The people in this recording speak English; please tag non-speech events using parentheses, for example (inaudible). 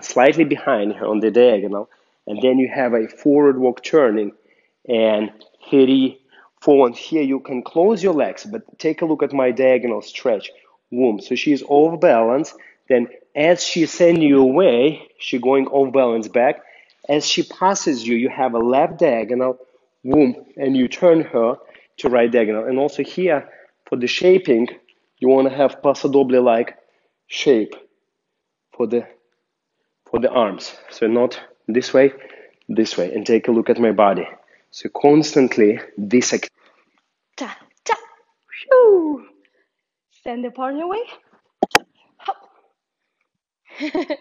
slightly behind on the diagonal, and then you have a forward walk turning and hitty forward. Here you can close your legs, but take a look at my diagonal stretch. Boom. So she's off balance. Then as she sends you away, she going off balance back. As she passes you, you have a left diagonal, boom, and you turn her to right diagonal. And also here, for the shaping, you want to have paso doble like shape for the for the arms. So not this way, this way. And take a look at my body. So constantly this. Ta, ta, shoo. Send the partner away. Hop. (laughs)